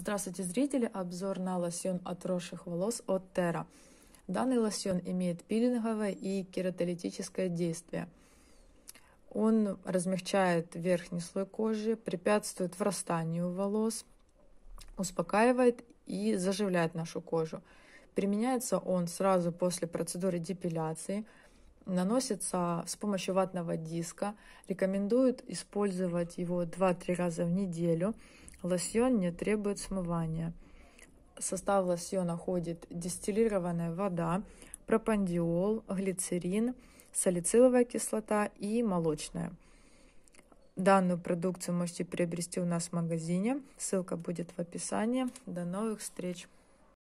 Здравствуйте, зрители! Обзор на лосьон отросших волос от Terra. Данный лосьон имеет пилинговое и кератолитическое действие. Он размягчает верхний слой кожи, препятствует врастанию волос, успокаивает и заживляет нашу кожу. Применяется он сразу после процедуры депиляции, наносится с помощью ватного диска. Рекомендуют использовать его 2-3 раза в неделю – Лосьон не требует смывания. Состав лосьона входит дистиллированная вода, пропандиол, глицерин, салициловая кислота и молочная. Данную продукцию можете приобрести у нас в магазине. Ссылка будет в описании. До новых встреч!